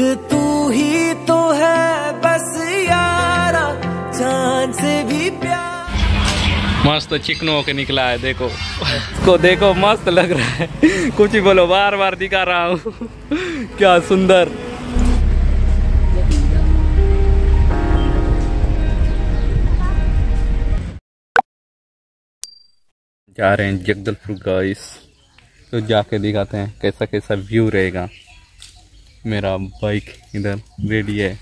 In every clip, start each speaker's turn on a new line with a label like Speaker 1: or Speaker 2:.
Speaker 1: तू ही तो है बस यारा, जान से भी प्यार।
Speaker 2: मस्त चिकनो होके निकला है, देखो। इसको देखो, मस्त लग रहा है। कुछ ही बोलो बार बार दिखा रहा हूँ। क्या सुंदर। जा रहे हैं जगदलपुर गाइस तो जाके दिखाते हैं कैसा कैसा व्यू रहेगा। मेरा बाइक इधर रेडी है।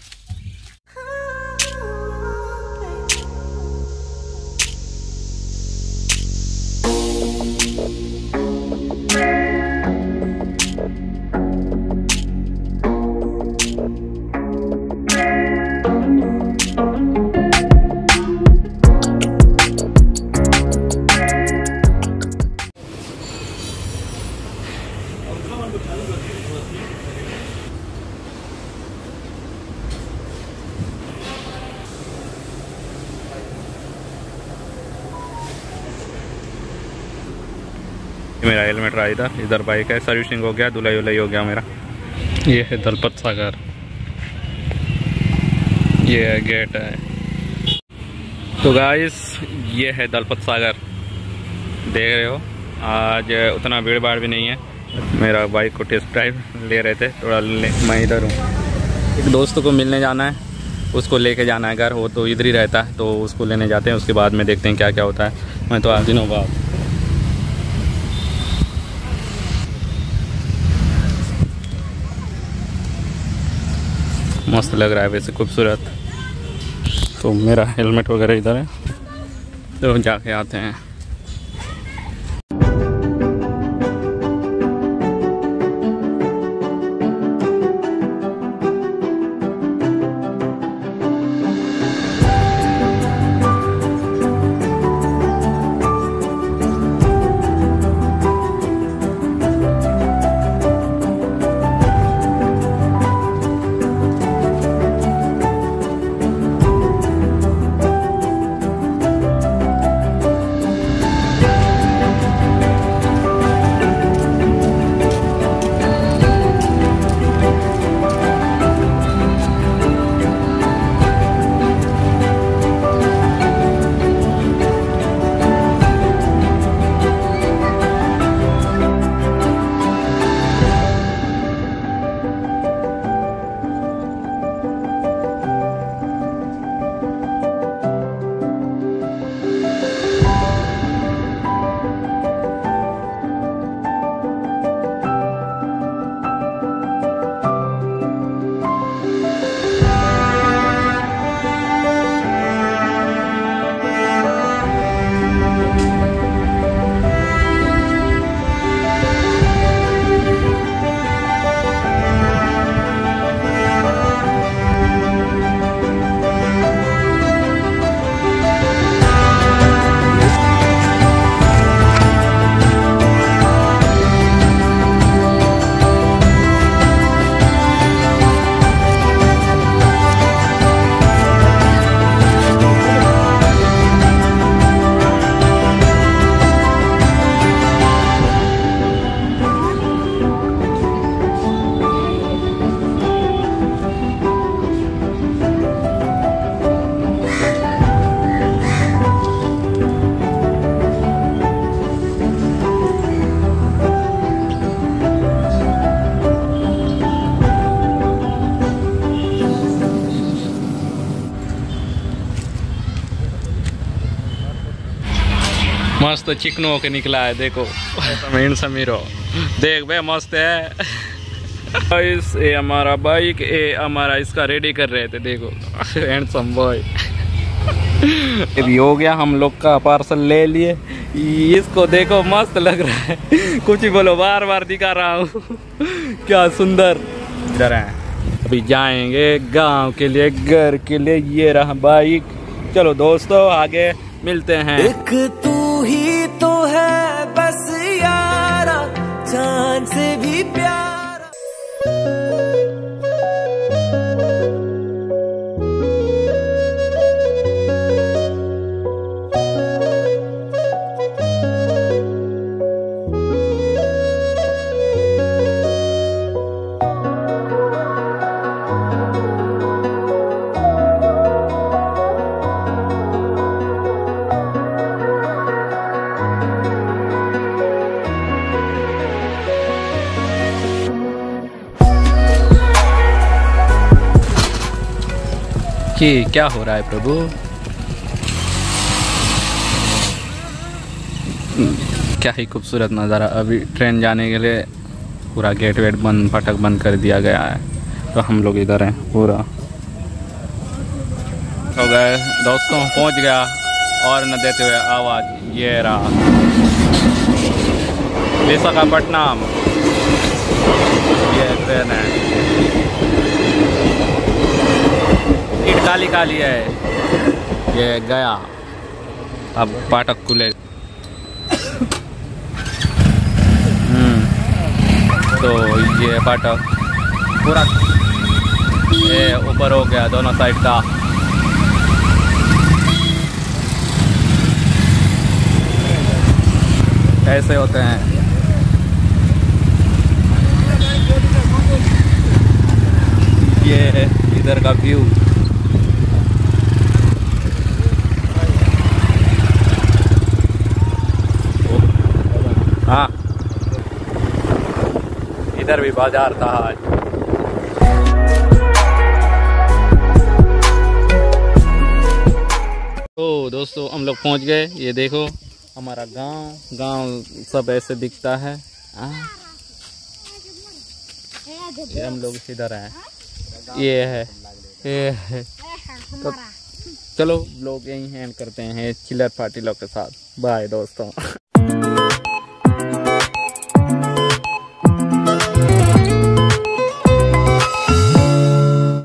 Speaker 2: मेरा हेलमेट रहा इधर इधर बाइक है सर्विसिंग हो गया, धुलाई उलाई हो गया मेरा। ये है दलपत सागर। ये है गेट है। तो गाइस ये है दलपत सागर। देख रहे हो, आज उतना भीड़ भाड़ भी नहीं है। मेरा बाइक को टेस्ट ड्राइव ले रहे थे, थोड़ा ले, मैं इधर हूँ। एक दोस्त को मिलने जाना है, उसको लेके जाना है घर, वो तो इधर ही रहता है तो उसको लेने जाते हैं, उसके बाद में देखते हैं क्या क्या होता है। मैं तो आज दिनों बाद मस्त लग रहा है वैसे खूबसूरत। तो मेरा हेलमेट वगैरह इधर है। तो जाके आते हैं। मस्त चिकनो होके निकला है देखो। समीर समीरो देख बे मस्त है। इस ये हमारा बाइक ये हमारा इसका रेडी कर रहे थे देखो। हैंडसम बॉय अभी हो गया हम लोग का पार्सल ले लिए। इसको देखो मस्त लग रहा है। कुछ ही बोलो बार बार दिखा रहा हूँ। क्या सुंदर। इधर है। अभी जाएँगे गाँव के लिए घर के लिए। ये रहा बाइक चलो दोस्तों आगे मिलते हैं।
Speaker 1: एक तू ही तो
Speaker 2: कि क्या हो रहा है प्रभु? क्या ही खूबसूरत नज़ारा। अभी ट्रेन जाने के लिए पूरा गेट वेट बंद फटक बंद कर दिया गया है। तो हम लोग इधर हैं पूरा। हो गए। दोस्तों पहुँच गया। और न देते हुए आवाज़ ये रहा। विशाखापट्टनम ये ट्रेन है सीट काली काली है। ये गया। अब पाटक खुले। हम्म, तो ये फाटक पूरा ये ऊपर हो गया दोनों साइड का। ऐसे होते हैं। ये इधर का व्यू हाँ इधर भी बाज़ार था आज। तो दोस्तों, हम लोग पहुँच गए। ये देखो, हमारा गाँव गाँव सब ऐसे दिखता है। ये हम लोग इधर हैं। ये है। ये है। तो चलो लोग यहीं हैंड करते हैं। चिल्लर पार्टी लोग के साथ। बाय दोस्तों।